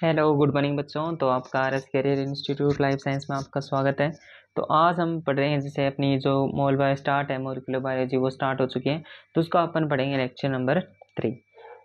Hello good morning बच्चों। तो आपका R S career institute life science में आपका स्वागत है। तो आज हम पढ़ रहे हैं, जैसे अपनी जो मोल बायो स्टार्ट है मोलिकुलर बायोलॉजी वो स्टार्ट हो चुकी है। तो उसका अपन पढ़ेंगे लेक्चर नंबर थ्री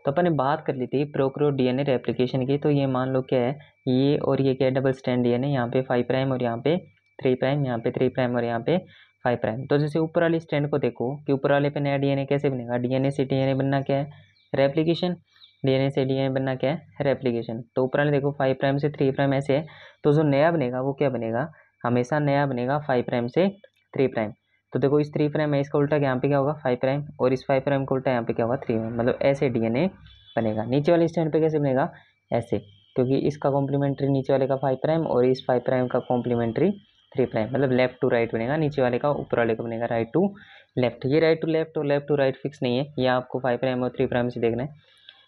तो अपन ने बात कर ली थी प्रोक्रो डीएनए रेप्लिकेशन की। तो ये मान लो क्या है? ये और ये क्या है? Double strand D N A यहाँ पे फाइव प्राइम और यहाँ पे थ्री प्राइम यहाँ पे थ्री प्राइम और यहाँ पे फाइव प्राइम तो जैसे ऊपर वाली स्टैंड को देखो कि ऊपर वाले पे नया डीएनए कैसे बनेगा? डीएनए से डीएनए बनना क्या है? रेप्लीकेशन डीएनए से डीएनए बनना क्या है? रेप्लीकेशन तो ऊपर वाले देखो फाइव प्राइम से थ्री प्राइम ऐसे है। तो जो नया बनेगा, वो क्या बनेगा? हमेशा नया बनेगा फाइव प्राइम से थ्री प्राइम तो देखो, इस थ्री प्राइम है इसका उल्टा यहाँ पे क्या होगा? फाइव प्राइम और इस फाइव प्राइम का उल्टा यहाँ पे क्या होगा? थ्री प्राइम मतलब ऐसे डीएनए बनेगा। नीचे वाले स्टैंड पे कैसे बनेगा? ऐसे। क्योंकि इसका कॉम्प्लीमेंट्री नीचे वाले का फाइव प्राइम और इस फाइव प्राइम का कॉम्प्लीमेंट्री थ्री प्राइम मतलब लेफ़्ट टू राइट बनेगा। नीचे वाले का, ऊपर वाले का बनेगा राइट टू लेफ़्ट ये राइट टू लेफ़्ट और लेफ़्ट टू राइट फिक्स नहीं है। ये आपको फाइव प्राइम और थ्री प्राइम से देखना है।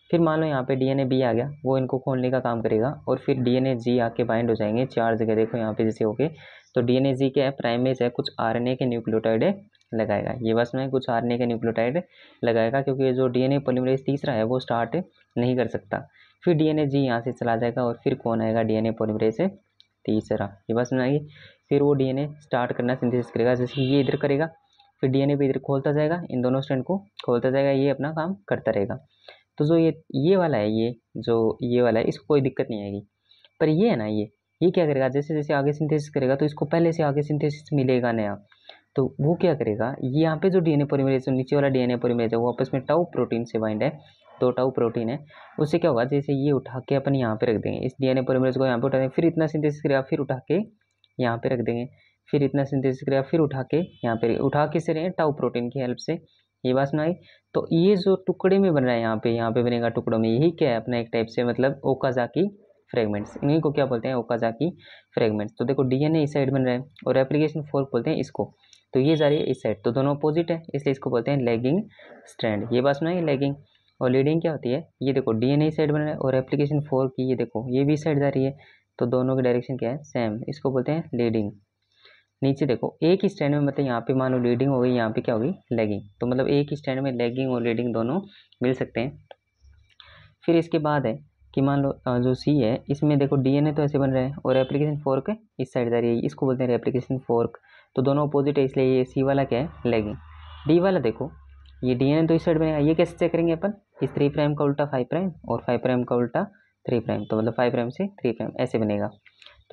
फिर मान लो यहाँ पे डीएनए बी आ गया वो इनको खोलने का काम करेगा और फिर डीएनए जी आके बाइंड हो जाएँगे चार जगह देखो यहाँ पे जैसे हो गए तो डीएनए जी क्या है प्राइमेज है कुछ आरएनए के न्यूक्लियोटाइड लगाएगा ये बस में कुछ आरएनए के न्यूक्लियोटाइड लगाएगा क्योंकि जो डीएनए पॉलीमरेज तीसरा है वो स्टार्ट नहीं कर सकता फिर डीएनए जी यहाँ से चला जाएगा और फिर कौन आएगा डीएनए पॉलीमरेज से तीसरा ये बस में आएगी फिर वो डीएनए स्टार्ट करना सिंथेसिस करेगा जैसे ये इधर करेगा फिर डीएनए भी इधर खोलता जाएगा इन दोनों स्टैंड को खोलता जाएगा ये अपना काम करता रहेगा तो जो ये ये वाला है ये, जो ये वाला है, इसको कोई दिक्कत नहीं आएगी। पर ये है ना ये ये क्या करेगा? जैसे जैसे आगे सिंथेसिस करेगा तो इसको पहले से आगे सिंथेसिस मिलेगा नया। तो वो क्या करेगा? ये यहाँ पे जो डीएनए पॉलीमरेज नीचे वाला डीएनए पॉलीमरेज है, वो आपस में टाउ प्रोटीन से बाइंड है, दो टाउ प्रोटीन है। उससे क्या होगा? जैसे ये उठा के अपन यहाँ पे रख देंगे, इस डीएनए पॉलीमरेज को यहाँ पे उठा देंगे, फिर इतना सिंथेसिस करेगा, फिर उठा के यहाँ पे रख देंगे, फिर इतना सिंथेसिस करेगा, फिर उठा के यहाँ पे उठा के से रहे टाउ प्रोटीन की हेल्प से। ये बात सुनाई। तो ये जो टुकड़े में बन रहा है यहाँ पे यहाँ पे बनेगा टुकड़ों में, यही क्या है अपना एक टाइप से मतलब ओकाजाकी फ्रेगमेंट्स इन्हीं को क्या बोलते हैं? ओकाजाकी फ्रेगमेंट्स तो देखो डीएनए इस साइड बन रहा है और एप्लीकेशन फोर्क बोलते हैं इसको। तो ये जा रही है इस साइड तो दोनों अपोजिट है, इसलिए इसको बोलते हैं लेगिंग स्ट्रैंड ये बात सुनाई लेगिंग और लीडिंग क्या होती है? ये देखो डीएनए साइड बन रहा है और एप्लीकेशन फोर की ये देखो, ये भी साइड जा रही है। तो दोनों की डायरेक्शन क्या है? सेम इसको बोलते हैं लीडिंग नीचे देखो, एक ही स्टैंड में मतलब यहाँ पे मान लीडिंग हो गई, यहाँ पे क्या होगी लेगिंग तो मतलब एक ही स्टैंड में लेगिंग और लीडिंग दोनों मिल सकते हैं। फिर इसके बाद है कि मान लो जो सी है, इसमें देखो डीएनए तो ऐसे बन रहे हैं और एप्लीकेशन फोर्क इस साइड जा रही है, इसको बोलते हैं एप्लीकेशन फोर्क तो दोनों अपोजिट है, इसलिए ये सी वाला क्या है? लेगिंग डी वाला देखो, ये डीएनए तो इस साइड बनेगा, ये कैसे चेक करेंगे अपन? इस थ्री प्राइम का उल्टा फाइव प्राइम और फाइव प्राइम का उल्टा थ्री प्राइम तो मतलब फाइव प्राइम से थ्री प्राइम ऐसे बनेगा।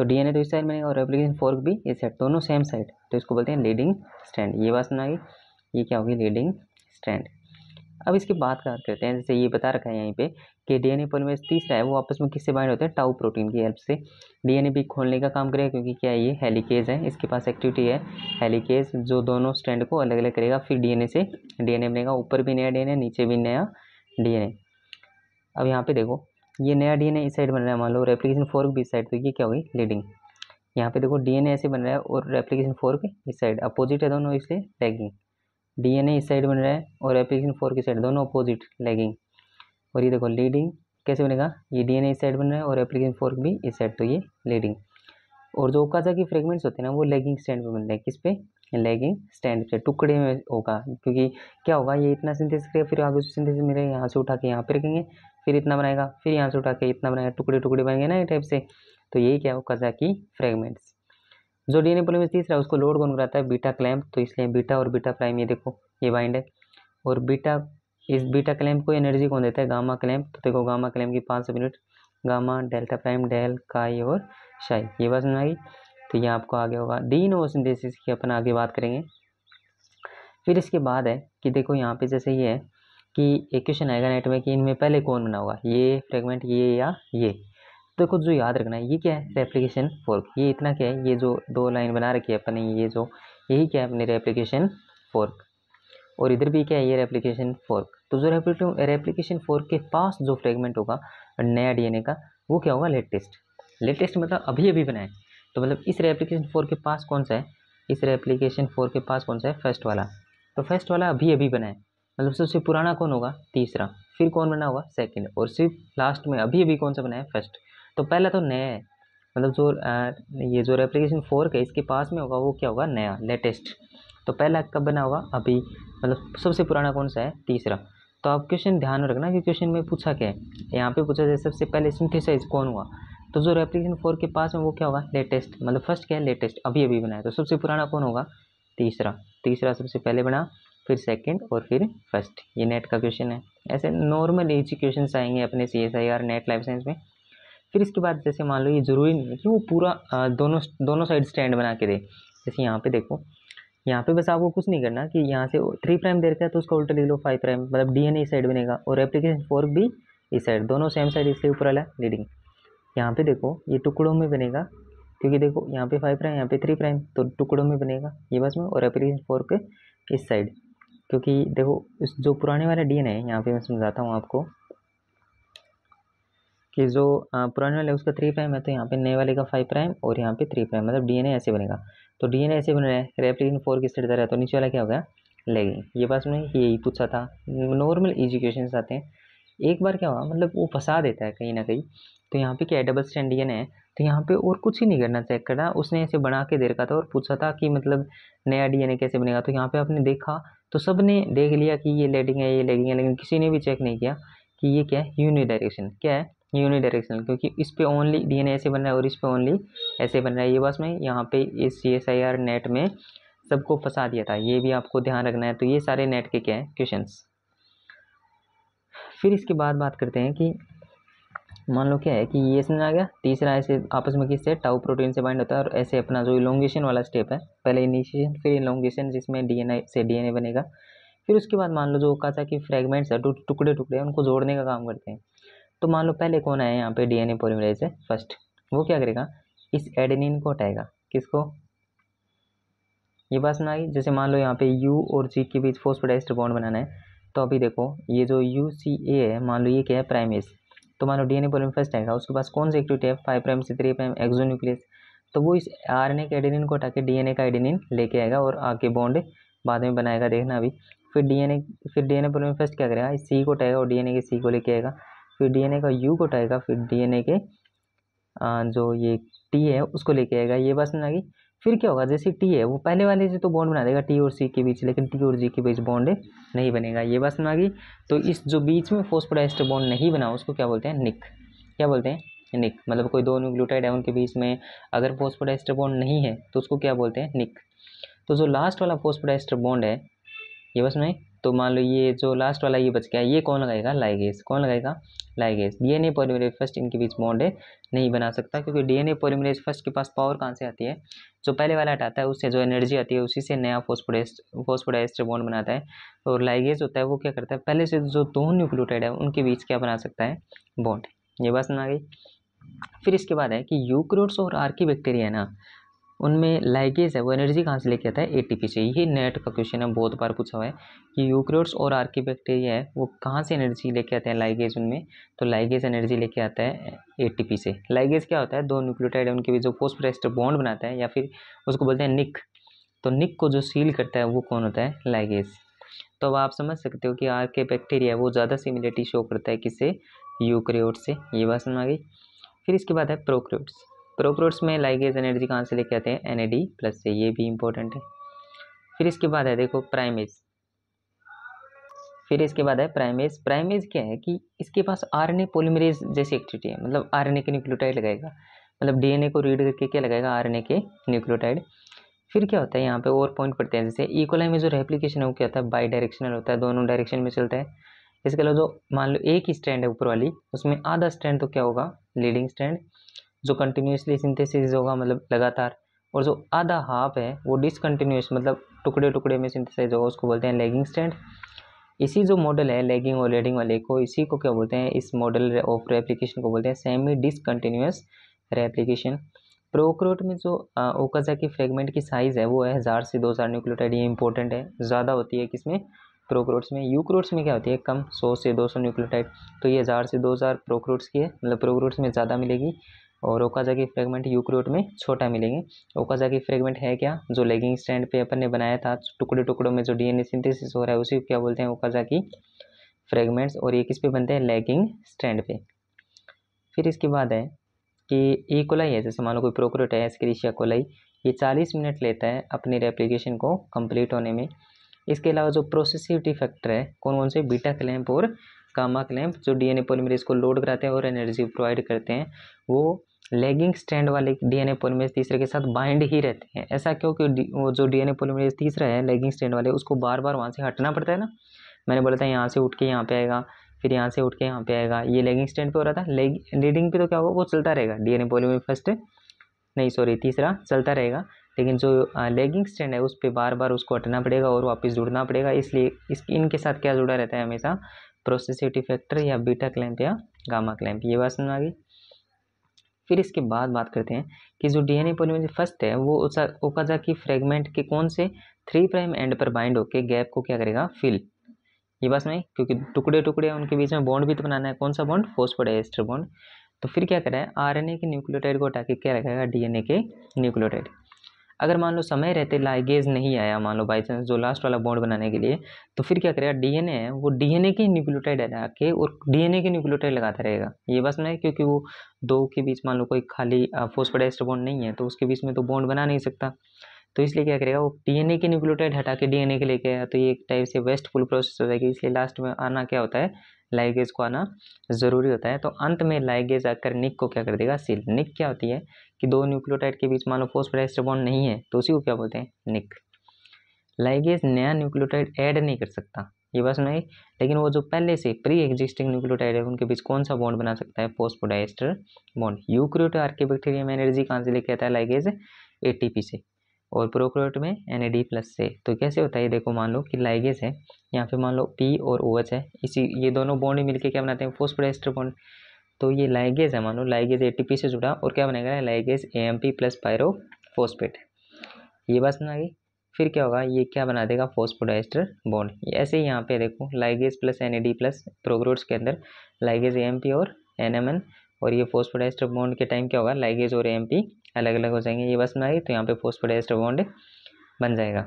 तो डीएनए तो इस साइड बनेगा और एप्लीकेशन फोर्क भी इस साइड दोनों सेम साइड तो इसको बोलते हैं लीडिंग स्टैंड ये बात सुना ये क्या होगी? लीडिंग स्टैंड अब इसकी बात करते हैं। जैसे ये बता रखा है यहीं पे कि डीएनए पॉलीमरेज तीसरा है। वो आपस में किससे बाइंड होते हैं? टाउ प्रोटीन की हेल्प से। डीएनए भी खोलने का काम करेगा क्योंकि क्या ये हेलिकेज है। इसके पास एक्टिविटी है। हेलिकेज जो दोनों स्टैंड को अलग अलग करेगा। फिर डीएनए से डीएनए बनेगा। ऊपर भी नया डीएनए नीचे भी नया डीएनए अब यहाँ पे देखो। ये नया डीएनए इस साइड बन रहा है, मान लो रेप्लिकेशन फोर्क भी इस साइड तो ये क्या होगी लीडिंग यहाँ पे देखो डीएनए ऐसे बन रहा है और रेप्लिकेशन फोर्क इस साइड अपोजिट है दोनों इसलिए लैगिंग डीएनए इस साइड बन रहा है और रेप्लिकेशन फोर्क इस साइड दोनों अपोजिट लैगिंग और ये देखो लीडिंग कैसे बनेगा? ये डीएनए इस साइड बन रहा है और रेप्लिकेशन फोर्क भी इस साइड तो ये लीडिंग और जो ओकाजा की फ्रेगमेंट्स होते हैं ना, वो लेगिंग स्टैंड पे बन रहे हैं. किस पे? लेगिंग स्टैंड पे, टुकड़े में होगा क्योंकि क्या होगा? ये इतना सिंथेसिस करेगा फिर आगे सिंथेसिस मिलेगा यहाँ से उठा के यहाँ पे रखेंगे. फिर इतना बनाएगा, फिर यहाँ से उठा के इतना बनाएगा टुकड़े टुकड़े बनेंगे ना ये टाइप से। तो यही क्या हो कजा की फ्रेगमेंट्स जो डी एन ए तीसरा उसको लोड कौन कराता है? बीटा क्लैम्प तो इसलिए बीटा और बीटा प्राइम ये देखो, ये बाइंड है। और बीटा इस बीटा क्लैम्प को एनर्जी कौन देता है? गामा क्लैम्प तो देखो गामा क्लैम्प की पाँच सौ minute gamma delta prime del chi और शाई ये बात समझ आई तो ये आपको आगे होगा। डी नो सिंथेसिस की अपन आगे बात करेंगे। फिर इसके बाद है कि देखो यहाँ पे जैसे ये है कि एक क्वेश्चन आएगा नेट में कि इनमें पहले कौन बना होगा ये फ्रेगमेंट ये या ये। तो कुछ जो याद रखना है, ये क्या है? रेप्लीकेशन फोर्क ये इतना क्या है? ये जो दो लाइन बना रखी है अपने, ये जो, यही क्या है अपनी रेप्लीकेशन फोर्क और इधर भी क्या है? ये रेप्लीकेशन फोर्क तो जो रेप्लीकेशन फोर्क के पास जो फ्रेगमेंट होगा, नया डीएनए का, वो क्या होगा? लेटेस्ट लेटेस्ट मतलब अभी अभी बनाए तो मतलब इस रेप्लीकेशन फोर के पास कौन सा है? इस रेप्लीकेशन फोर के पास कौन सा है? फ़र्स्ट वाला। तो फ़र्स्ट वाला अभी अभी बनाए मतलब सबसे पुराना कौन होगा? तीसरा। फिर कौन बना होगा? सेकंड और सिर्फ़ लास्ट में अभी अभी कौन सा बनाया? फ़र्स्ट तो पहला तो नया है। मतलब जो आ, ये जो रेप्लीकेशन फोर का इसके पास में होगा वो क्या होगा? नया लेटेस्ट तो पहला कब बना होगा? अभी। मतलब सबसे पुराना कौन सा है? तीसरा। तो आप क्वेश्चन ध्यान रखना कि क्वेश्चन में पूछा क्या है? यहाँ पे पूछा जाए सबसे पहले सिंथेसाइज कौन हुआ? तो जो रेप्लिकेशन फोर के पास में वो क्या होगा? लेटेस्ट मतलब फ़र्स्ट क्या है? लेटेस्ट अभी अभी बनाया। तो सबसे पुराना कौन होगा? तीसरा। तीसरा सबसे पहले बना। फिर सेकंड और फिर फ़र्स्ट ये नेट का क्वेश्चन है। ऐसे नॉर्मल एज क्वेश्चन आएँगे अपने C S I R NET life science में। फिर इसके बाद जैसे मान लो ये ज़रूरी नहीं है कि वो पूरा दोनों दोनों साइड स्टैंड बना के दे। जैसे यहाँ पे देखो, यहाँ पे बस आपको कुछ नहीं करना कि यहाँ से थ्री प्राइम दे रखा है तो उसका उल्टा लिख लो फाइव प्राइम मतलब डी एन ए साइड बनेगा और एप्लीकेशन फोर भी इस साइड दोनों सेम साइड इसलिए ऊपर वाला लीडिंग यहाँ पे देखो, ये टुकड़ों में बनेगा, क्योंकि देखो यहाँ पे फाइव प्राइम यहाँ पे थ्री प्राइम तो टुकड़ों में बनेगा ये बस में और एप्लीकेशन फोर के इस साइड क्योंकि देखो, इस जो पुराने वाला डी है यहाँ पे मैं समझाता हूँ आपको कि जो पुराने वाले, उसका थ्री प्राइम है तो यहाँ पे नए वाले का फाइव प्राइम और यहाँ पे थ्री प्राइम मतलब डीएनए ऐसे बनेगा। तो डीएनए ऐसे बन रहा है रेप्लिकेशन फोर किस तरह है तो नीचे वाला क्या हो गया? लेगिंग ये बात में यही पूछा था। नॉर्मल एजुकेशन आते हैं। एक बार क्या हुआ मतलब वो फंसा देता है कहीं ना कहीं। तो यहाँ पे क्या डबल स्टैंड डी है तो यहाँ पे और कुछ ही नहीं करना चेक करना। उसने ऐसे बना के दे रखा था और पूछा था कि मतलब नया डीएनए कैसे बनेगा। तो यहाँ पे आपने देखा तो सबने देख लिया कि ये लेडिंग है, ये लेगिंग है, लेकिन किसी ने भी चेक नहीं किया कि ये क्या है? यूनि डायरेक्शन क्या है? यूनि डायरेक्शन क्योंकि इस पर ओनली डीएनए ऐसे बन रहा है और इस पर ओनली ऐसे बन रहा है। ये बस में यहाँ पे इस C S I R NET में सबको फंसा दिया था। ये भी आपको ध्यान रखना है। तो ये सारे नेट के क्या है? क्वेश्चन फिर इसके बाद बात करते हैं कि मान लो क्या है कि ये समझ आ गया, तीसरा ऐसे आपस में किससे टाउ प्रोटीन से बाइंड होता है और ऐसे अपना जो इलोंगेशन वाला स्टेप है, पहले इनिशिएशन फिर इलोंगेशन जिसमें डीएनए से डीएनए बनेगा। फिर उसके बाद मान लो जो काचा की फ्रेगमेंट्स है टुकड़े टुकड़े उनको जोड़ने का काम करते हैं। तो मान लो पहले कौन आया यहाँ पे डीएनए पॉलीमरेज से? फ़र्स्ट वो क्या करेगा? इस एडेनिन को हटाएगा। किसको? ये बात सुना आई जैसे मान लो यहाँ पे यू और जी के बीच फोस्फोडाइस्टर बॉन्ड बनाना है तो अभी देखो, ये जो यू सी ए है, मान लो ये क्या है? प्राइमेज तो मान लो डीएनए फ़र्स्ट आएगा, उसके पास कौन सी एक्टिविटी है? फाइव प्राइम से थ्री प्राइम एक्सोन्यूक्लियस तो वो इस आरएनए के एडेनिन को हटा के डीएनए का एडेनिन लेके आएगा और आके बॉन्ड बाद में बनाएगा, देखना अभी। फिर डीएनए फिर डीएनए फ़र्स्ट क्या करेगा? इस सी को हटाएगा और डीएनए के सी को लेके आएगा। फिर डीएनए का यू को उठाएगा फिर डीएनए के जो ये टी है, उसको लेके आएगा। ये समझ आ गई फिर क्या होगा? जैसे टी है, वो पहले वाले से तो बॉन्ड बना देगा टी और सी के बीच, लेकिन टी और जी के बीच बॉन्ड नहीं बनेगा। ये बात समझ आ गई? तो इस जो बीच में फोस्फोडाइस्टर बॉन्ड नहीं बना, उसको क्या बोलते हैं? निक क्या बोलते हैं? निक मतलब कोई दो न्यूक्लियोटाइड है, उनके बीच में अगर फोस्फोडाइस्टर बॉन्ड नहीं है तो उसको क्या बोलते हैं? निक तो जो लास्ट वाला फोस्फोडाइस्टर बॉन्ड है, ये बस में तो मान लो ये जो लास्ट वाला ये बच गया, ये कौन लगाएगा? लाइगेस कौन लगाएगा? लाइगेस डीएनए पॉलीमरेज फ़र्स्ट इनके बीच बॉन्ड नहीं बना सकता, क्योंकि डीएनए पॉलीमरेज फ़र्स्ट के पास पावर कहाँ से आती है? जो पहले वाला हटाता है, उससे जो एनर्जी आती है, उसी से नया फोस्फोडाइस्ट फोस्फोडाइस्टर बॉन्ड बनाता है। और लाइगेस होता है, वो क्या करता है? पहले से जो दो न्यूक्लियोटाइड है, उनके बीच क्या बना सकता है? बॉन्ड ये बात सुना गई। फिर इसके बाद है कि यूक्रोट्स और आर्की बैक्टीरिया ना उनमें लाइगेज है, वो एनर्जी कहाँ से लेके आता है? एटीपी से। यही नेट का क्वेश्चन है, बहुत बार पूछा हुआ है कि यूक्रियोट्स और आर्की बैक्टीरिया है, वो कहाँ से एनर्जी लेके आते हैं लाइगेज उनमें? तो लाइगेज एनर्जी लेके आता है एटीपी से। लाइगेज क्या होता है? दो न्यूक्लियोटाइड है, उनके बीच जो फोस्फोरेस्टर बॉन्ड बनाता है या फिर उसको बोलते हैं निक तो निक को जो सील करता है, वो कौन होता है? लाइगेज तो अब आप समझ सकते हो कि आर के बैक्टीरिया वो ज़्यादा सिमिलिटी शो करता है किससे? यूक्रियोट से। ये बात समझ आ गई। फिर इसके बाद है प्रोक्रियोट्स प्रोक्रोट्स में लाइगेज एनर्जी कहाँ से लेके आते हैं? एनएडी प्लस से, ये भी इंपॉर्टेंट है। फिर इसके बाद है, देखो प्राइमेज फिर इसके बाद है प्राइमेज प्राइमेज क्या है कि इसके पास आरएनए पॉलीमरेज जैसी एक्टिविटी है मतलब आरएनए के न्यूक्लियोटाइड लगाएगा। मतलब डीएनए को रीड करके क्या लगाएगा? आरएनए के न्यूक्लियोटाइड फिर क्या होता है, यहाँ पे और पॉइंट पड़ते हैं, जैसे इकोलाई में जो रेप्लीकेशन है, वो क्या होता है? बाई डायरेक्शनल होता है, दोनों डायरेक्शन में चलता है। इसके अलावा जो मान लो एक ही स्टैंड है ऊपर वाली, उसमें आधा स्टैंड तो क्या होगा? लीडिंग स्टैंड जो कंटिन्यूसली सिंथेसिस होगा मतलब लगातार, और जो आधा हाफ़ है, वो डिसकंटिन्यूस मतलब टुकड़े टुकड़े में सिंथेसाइज होगा, उसको बोलते हैं लेगिंग स्टैंड इसी जो मॉडल है लेगिंग और लेडिंग वाले को, इसी को क्या बोलते हैं, इस मॉडल ऑफ़ रेप्लीकेशन को बोलते हैं सेमी डिसकंटिन्यूस रेप्लीकेशन प्रोक्रोट में जो ओकाजा की फ्रेगमेंट की साइज़ है, वो है हज़ार से दो हज़ार न्यूक्लियोटाइड ये इंपॉर्टेंट है, ज़्यादा होती है किसमें? प्रोक्रोट्स में। यूक्रोट्स में क्या होती है, कम, सौ से दो सौ न्यूक्लियोटाइड तो ये हज़ार से दो हज़ार प्रोक्रोट्स की है मतलब प्रोक्रोट्स में ज़्यादा मिलेगी। और ओकाजा की फ्रेगमेंट यूक्रोट में छोटा मिलेंगे। ओकाजा की फ्रेगमेंट है क्या? जो लेगिंग स्टैंड पे अपन ने बनाया था, टुकड़े टुकड़ों में जो डीएनए सिंथेसिस हो रहा है, उसी को क्या बोलते हैं ओकाजा की फ्रेगमेंट्स और ये किस पे बनते हैं? लेगिंग स्टैंड पे। फिर इसके बाद है कि ई कोलाई है, जैसे मान लो कोई प्रोक्रोट है एस्क्रिशिया कोलाई ये चालीस मिनट लेता है अपनी रेप्लीकेशन को कंप्लीट होने में। इसके अलावा जो प्रोसेसिविटी फैक्टर है कौन कौन से? बीटा क्लैम्प और कामा क्लैम्प जो डीएनए पॉलीमरेज को लोड कराते हैं और एनर्जी प्रोवाइड करते हैं, वो लेगिंग स्टैंड वाले डीएनए पॉलीमरेज तीसरे के साथ बाइंड ही रहते हैं। ऐसा क्यों कि वो जो डीएनए पॉलीमरेज तीसरा है, लेगिंग स्टैंड वाले, उसको बार बार वहाँ से हटना पड़ता है ना? मैंने बोला था, यहाँ से उठ के यहाँ पे आएगा, फिर यहाँ से उठ के यहाँ पे आएगा। ये लेगिंग स्टैंड पे हो रहा था। लेग लीडिंग पे तो क्या होगा, वो चलता रहेगा। DNA polymerase first. नहीं, सॉरी, तीसरा चलता रहेगा। लेकिन जो लेगिंग स्टैंड है, उस पर बार बार उसको हटना पड़ेगा और वापस जुड़ना पड़ेगा। इसलिए इस, इनके साथ क्या जुड़ा रहता है हमेशा? प्रोसेसिटी फैक्टर या बीटा क्लैंप या गामा क्लैंप। ये बात समझ आ गई? फिर इसके बाद बात करते हैं कि जो डीएनए पॉलीमरेज फ़र्स्ट है, वो ओकाजा की फ्रेगमेंट के कौन से थ्री प्राइम एंड पर बाइंड होकर गैप को क्या करेगा? फिल ये बात नहीं क्योंकि टुकड़े टुकड़े उनके बीच में बॉन्ड भी तो बनाना है। कौन सा बॉन्ड फोस्फोडाइस्टर बॉन्ड तो फिर क्या करें? आरएनए के न्यूक्लियोटाइड को हटा के क्या रखेगा? डीएनए के न्यूक्लियोटाइड अगर मान लो समय रहते लाइगेज नहीं आया, मान लो बाई चांस जो लास्ट वाला बॉन्ड बनाने के लिए तो फिर क्या करेगा? डीएनए है, वो डीएनए के न्यूक्लियोटाइड हटा के और डीएनए के न्यूक्लियोटाइड लगाता रहेगा। ये बस नहीं क्योंकि वो दो के बीच मान लो कोई खाली फोस्फोडाइस्टर बॉन्ड नहीं है तो उसके बीच में तो बॉन्ड बना नहीं सकता। तो इसलिए क्या करेगा? वो डीएनए के न्यूक्लियोटाइड हटा के डीएनए के लेके आया। तो ये एक टाइप से वेस्टफुल प्रोसेस हो जाएगी। इसलिए लास्ट में आना क्या होता है? लाइगेज को आना ज़रूरी होता है। तो अंत में लाइगेज आकर निक को क्या कर देगा? सील निक क्या होती है? कि दो न्यूक्लियोटाइड के बीच मान लो फोस्फोडाइस्टर बॉन्ड नहीं है तो उसी को क्या बोलते हैं? निक लाइगेज नया न्यूक्लियोटाइड ऐड नहीं कर सकता। ये बात सुनाई? लेकिन वो जो पहले से प्री एग्जिस्टिंग न्यूक्लियोटाइड है, उनके बीच कौन सा बॉन्ड बना सकता है? फोस्फोडाइस्टर बॉन्ड यूक्रियोट आर्के में एनर्जी कहाँ से लेके आता है? लाइगेज एटीपी से। और प्रोक्रोट में एनएडी प्लस से। तो कैसे होता है? देखो, मान लो कि लाइगेज है, यहाँ पे मान लो पी और ओ है। इसी, ये दोनों बॉन्ड मिलके क्या बनाते हैं? फोस्फोडाइस्टर बॉन्ड तो ये लाइगेज है, मानो लाइगेज एटीपी से जुड़ा और क्या बनेगा? Ligase A M P plus pyrophosphate ये बात सुना गई? फिर क्या होगा? ये क्या बना देगा? फोस्फोडाइस्टर बॉन्ड ऐसे ही यहाँ पे देखो लाइगेज प्लस एनएडी प्लस प्रोग्रोड्स के अंदर लाइगेज ए और एनएमएन और ये फोस्फोडाइस्टर बॉन्ड के टाइम क्या होगा? लाइगेज और ए अलग अलग हो जाएँगे। ये बस में आई तो यहाँ पे फोस्फोडाइस्टर बॉन्ड बन जाएगा।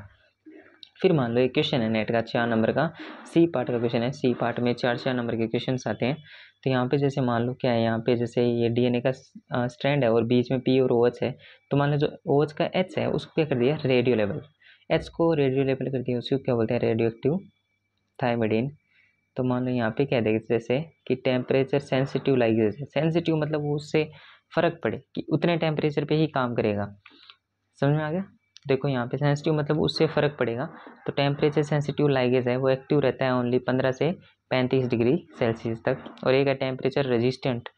फिर मान लो, एक क्वेश्चन है नेट का, चार नंबर का। सी पार्ट का क्वेश्चन है। सी पार्ट में चार चार नंबर के क्वेश्चन आते हैं। तो यहाँ पे जैसे मान लो क्या है, यहाँ पे जैसे ये डीएनए का स्ट्रैंड है और बीच में पी और ओ है तो मान लो जो ओ का एच है, उसको क्या कर दिया रेडियो लेवल एच को रेडियो लेवल कर दिया उसको क्या बोलते हैं रेडियो एक्टिव थाइमिडीन तो मान लो यहाँ पे क्या देगा जैसे कि टेम्परेचर सेंसिटिव लाइक सेंसिटिव मतलब उससे फ़र्क पड़े कि उतने टेम्परेचर पे ही काम करेगा। समझ में आ गया? देखो यहाँ पे सेंसिटिव मतलब उससे फ़र्क पड़ेगा। तो टेम्परेचर सेंसिटिव लाइगेज है, वो एक्टिव रहता है ओनली पंद्रह से पैंतीस डिग्री सेल्सियस तक और एक है टेम्परेचर रेजिस्टेंट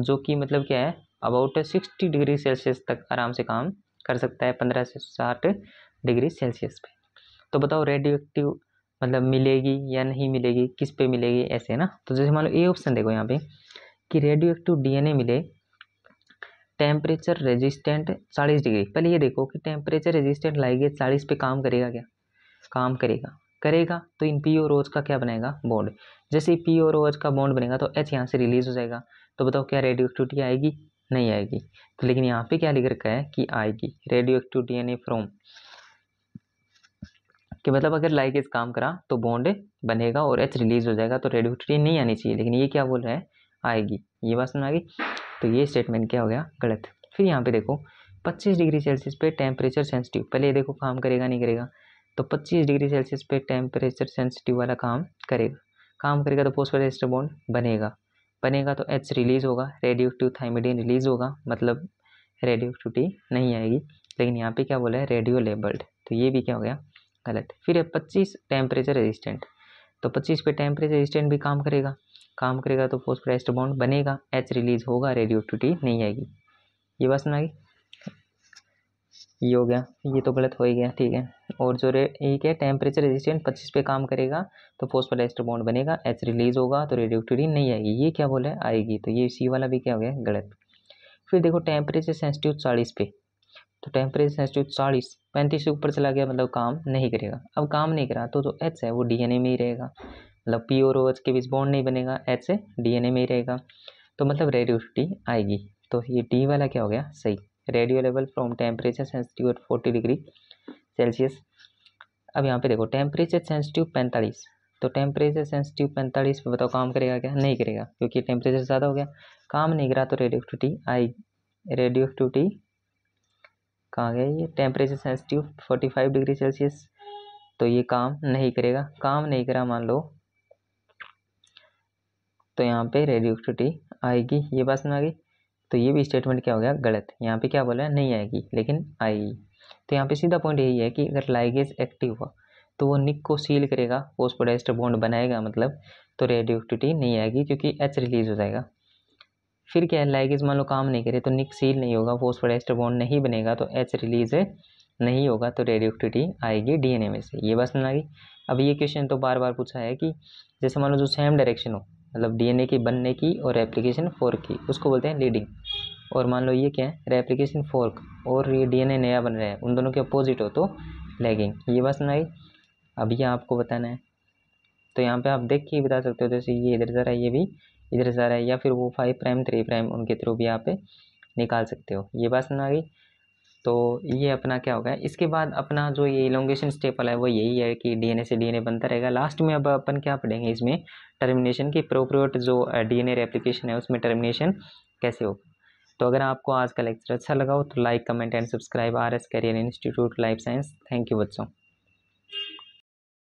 जो कि मतलब क्या है अबाउट सिक्सटी डिग्री सेल्सियस तक आराम से काम कर सकता है, पंद्रह से साठ डिग्री सेल्सियस पे। तो बताओ रेडियो एक्टिव मतलब मिलेगी या नहीं मिलेगी, किस पे मिलेगी, ऐसे ना? तो जैसे मान लो ए ऑप्शन देखो यहाँ पे, कि रेडियो एक्टिव डीएनए मिले टेम्परेचर रेजिस्टेंट चालीस डिग्री। पहले ये देखो कि टेम्परेचर रेजिस्टेंट लाइगेज चालीस पे काम करेगा क्या? काम करेगा। करेगा तो इन पी और ओज का क्या बनेगा? बॉन्ड जैसे पी और ओज का बॉन्ड बनेगा तो एच यहाँ से रिलीज़ हो जाएगा। तो बताओ क्या रेडियो एक्टिविटी आएगी? नहीं आएगी। तो लेकिन यहाँ पे क्या लिख रखा है कि आएगी। रेडियो एक्टिविटी ए फ्रोम कि मतलब अगर लाइगेज काम करा तो बॉन्ड बनेगा और एच रिलीज़ हो जाएगा तो रेडियो एक्टिविटी नहीं आनी चाहिए। लेकिन ये क्या बोल रहा है? आएगी। ये बात सुना गई? तो ये स्टेटमेंट क्या हो गया? गलत। फिर यहाँ पे देखो 25 डिग्री सेल्सियस पे टेम्परेचर सेंसिटिव पहले देखो, काम करेगा, नहीं करेगा। तो 25 डिग्री सेल्सियस पे टेम्परेचर सेंसिटिव वाला काम करेगा। काम करेगा तो फोस्फोरेस्टर बॉन्ड बनेगा। बनेगा तो एच रिलीज़ होगा रेडियो एक्टिव थाइमिडीन रिलीज़ होगा मतलब रेडियो एक्टिविटी नहीं आएगी। लेकिन यहाँ पे क्या बोला है? रेडियो लेबल्ड तो ये भी क्या हो गया? गलत। फिर है पच्चीस टेम्परेचर रेजिस्टेंट तो पच्चीस पे टेम्परेचर रेजिस्टेंट भी काम करेगा। काम करेगा तो फोस्फोराइस्टर बॉन्ड बनेगा। एच रिलीज़ होगा रेडियो एक्टिविटी नहीं आएगी। ये बात सुना ये हो गया। ये तो गलत हो ही गया। ठीक है। और जो रे ये क्या टेम्परेचर रेजिस्टेंट पच्चीस पे काम करेगा तो फोस्फोडाइस्टर बॉन्ड बनेगा एच रिलीज़ होगा तो रेडियो एक्टिविटी नहीं आएगी। ये क्या बोला? है आएगी। तो ये सी वाला भी क्या हो गया? गलत। फिर देखो टेम्परेचर सेंसिटिव चालीस पे। तो टेम्परेचर सेंसिटिव चालीस, पैंतीस से ऊपर चला गया मतलब काम नहीं करेगा। अब काम नहीं करा तो जो एच है, वो डीएनए में ही रहेगा। मतलब पी और ओ एच के बीच बॉन्ड नहीं बनेगा एच से डीएनए में ही रहेगा। तो मतलब रेडियोसिटी आएगी। तो ये डी वाला क्या हो गया? सही। Radiolabel from temperature sensitive at forty degree Celsius अब यहाँ पे देखो टेम्परेचर सेंसिटिव पैंतालीस। तो टेम्परेचर सेंसिटिव पैंतालीस पे बताओ काम करेगा क्या? नहीं करेगा, क्योंकि टेम्परेचर ज़्यादा हो गया। काम नहीं करा तो रेडियो एक्टिविटी आई। रेडियो एक्टिविटी कहाँ गया ये? Temperature sensitive forty five degree Celsius तो ये काम नहीं करेगा। काम नहीं करा मान लो। तो यहाँ पे रेडियो एक्टिविटी आएगी। ये बात सुना गई? तो ये भी स्टेटमेंट क्या हो गया? गलत। यहाँ पे क्या बोला नहीं आएगी, लेकिन आएगी। तो यहाँ पे सीधा पॉइंट यही है कि अगर लाइगेज एक्टिव हुआ तो वो निक को सील करेगा फोस्फोडाइस्टर बॉन्ड बनाएगा मतलब तो रेडियो एक्टिविटी नहीं आएगी क्योंकि एच रिलीज़ हो जाएगा। फिर क्या है लाइगेज मान लो काम नहीं करे तो निक सील नहीं होगा फोस्फोडाइस्टर बॉन्ड नहीं बनेगा तो एच रिलीज़ नहीं होगा तो रेडियो एक्टिविटी आएगी डीएनए में से। ये बात समझ अब ये क्वेश्चन तो बार बार पूछा है कि जैसे मान लो जो सेम डायरेक्शन हो मतलब डीएनए की बनने की और एप्लीकेशन फोर की, उसको बोलते हैं लीडिंग और मान लो ये क्या है? रेप्लिकेशन फोर्क और ये डीएनए नया बन रहा है। उन दोनों के अपोजिट हो तो लैगिंग ये बात सुनाई? अब ये आपको बताना है। तो यहाँ पे आप देख के बता सकते हो, जैसे ये इधर जा रहा है, ये भी इधर जा रहा है, या फिर वो फाइव प्राइम थ्री प्राइम उनके थ्रू भी यहाँ पे निकाल सकते हो। ये बात सुना गई तो ये अपना क्या होगा? इसके बाद अपना जो ये इलोंगेशन स्टेपल है, वो यही है कि डीएनए से डीएनए बनता रहेगा। लास्ट में अब अपन क्या पढ़ेंगे इसमें? टर्मिनेशन की प्रोप्रियोट जो डीएनए रेप्लिकेशन है, उसमें टर्मिनेशन कैसे होगा? तो अगर आपको आज का लेक्चर अच्छा लगा हो तो like, comment and subscribe R S career institute life science. Thank you बच्चों।